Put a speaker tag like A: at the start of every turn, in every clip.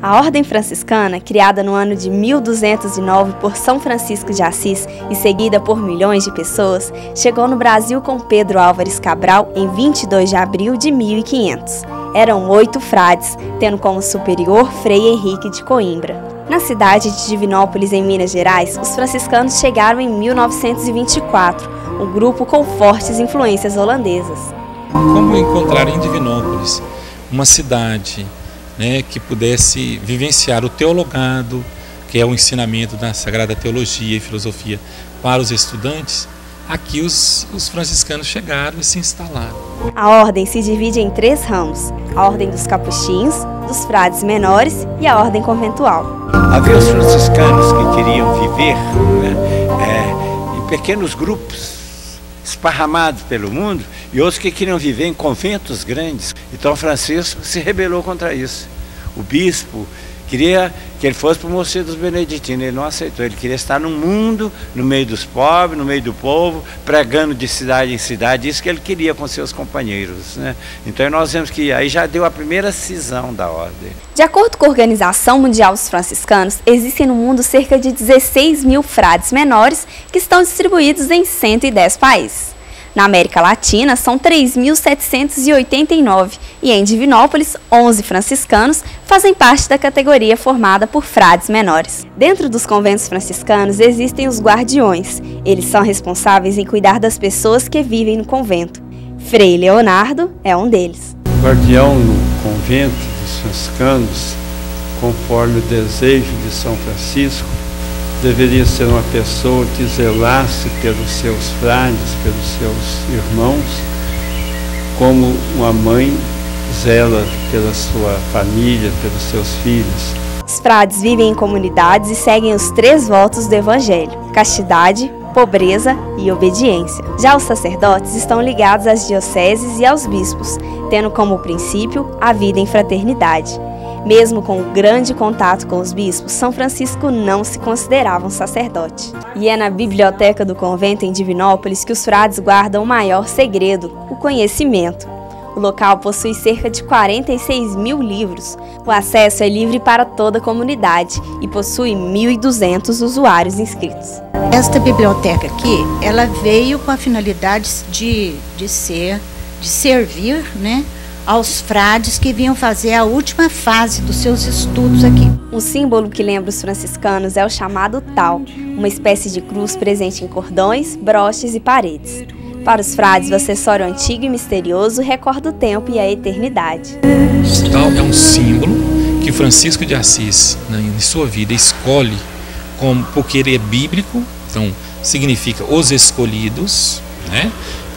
A: A Ordem Franciscana, criada no ano de 1209 por São Francisco de Assis e seguida por milhões de pessoas, chegou no Brasil com Pedro Álvares Cabral em 22 de abril de 1500. Eram oito frades, tendo como superior Frei Henrique de Coimbra. Na cidade de Divinópolis, em Minas Gerais, os franciscanos chegaram em 1924, um grupo com fortes influências holandesas.
B: Como encontrar em Divinópolis uma cidade né, que pudesse vivenciar o teologado, que é o ensinamento da Sagrada Teologia e Filosofia para os estudantes, aqui os, os franciscanos chegaram e se instalaram.
A: A ordem se divide em três ramos: a ordem dos capuchinhos, dos frades menores e a ordem conventual.
C: Havia os franciscanos que queriam viver né, é, em pequenos grupos esparramados pelo mundo e outros que queriam viver em conventos grandes. Então Francisco se rebelou contra isso. O bispo queria que ele fosse para o mosteiro dos beneditinos, ele não aceitou, ele queria estar no mundo, no meio dos pobres, no meio do povo, pregando de cidade em cidade, isso que ele queria com seus companheiros. Né? Então nós vemos que aí já deu a primeira cisão da ordem.
A: De acordo com a Organização Mundial dos Franciscanos, existem no mundo cerca de 16 mil frades menores que estão distribuídos em 110 países. Na América Latina, são 3.789 e em Divinópolis, 11 franciscanos fazem parte da categoria formada por frades menores. Dentro dos conventos franciscanos existem os guardiões. Eles são responsáveis em cuidar das pessoas que vivem no convento. Frei Leonardo é um deles.
D: O guardião no convento dos franciscanos, conforme o desejo de São Francisco, deveria ser uma pessoa que zelasse pelos seus frades, pelos seus irmãos, como uma mãe zela pela sua família, pelos seus filhos.
A: Os frades vivem em comunidades e seguem os três votos do Evangelho: castidade, pobreza e obediência. Já os sacerdotes estão ligados às dioceses e aos bispos, tendo como princípio a vida em fraternidade. Mesmo com o grande contato com os bispos, São Francisco não se considerava um sacerdote. E é na biblioteca do convento em Divinópolis que os frades guardam o maior segredo, o conhecimento. O local possui cerca de 46 mil livros. O acesso é livre para toda a comunidade e possui 1.200 usuários inscritos.
E: Esta biblioteca aqui, ela veio com a finalidade de, de ser, de servir, né, aos frades que vinham fazer a última fase dos seus estudos aqui.
A: Um símbolo que lembra os franciscanos é o chamado tal, uma espécie de cruz presente em cordões, broches e paredes. Para os frades, o acessório antigo e misterioso recorda o tempo e a eternidade.
B: O tal é um símbolo que Francisco de Assis, né, em sua vida, escolhe como, porque ele é bíblico, então significa os escolhidos, né?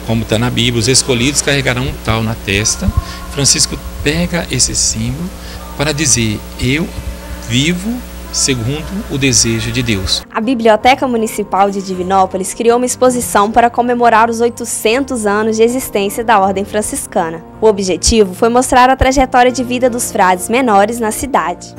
B: Como está na Bíblia, os escolhidos carregarão um tal na testa. Francisco pega esse símbolo para dizer: Eu vivo segundo o desejo de Deus.
A: A Biblioteca Municipal de Divinópolis criou uma exposição para comemorar os 800 anos de existência da Ordem Franciscana. O objetivo foi mostrar a trajetória de vida dos frades menores na cidade.